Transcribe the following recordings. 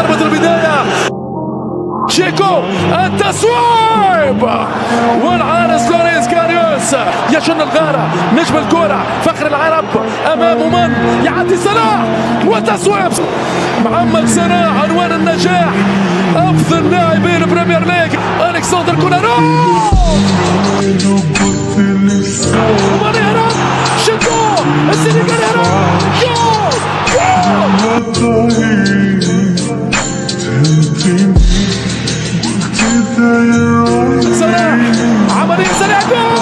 ضربة البداية. تشيكو التصويب والحارس لوريس كاريوس. يشن الغارة نجم الكرة فخر العرب أمام من؟ يعدي صلاح وتصويب. محمد صلاح عنوان النجاح. أفضل لاعبين Premier League ألكسندر كولاروف Sana, Ahmadi Sana, go!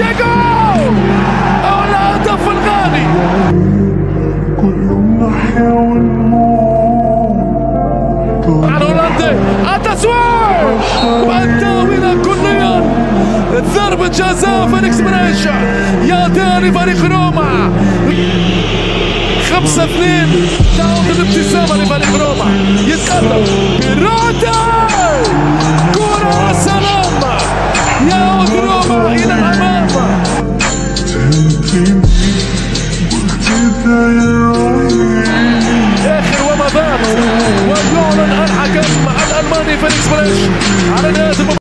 تشيجو أو الهدف الغالي! كل نحيا ونموت على هولندا التسويق والتهويلة كليا ضربة جزاء فيليكس يا يعطيها فريق روما! خمسة اثنين! تعود الابتسامة لفريق روما! يتقدم بيراتي كرة سلام! أودي Money for the Splash. And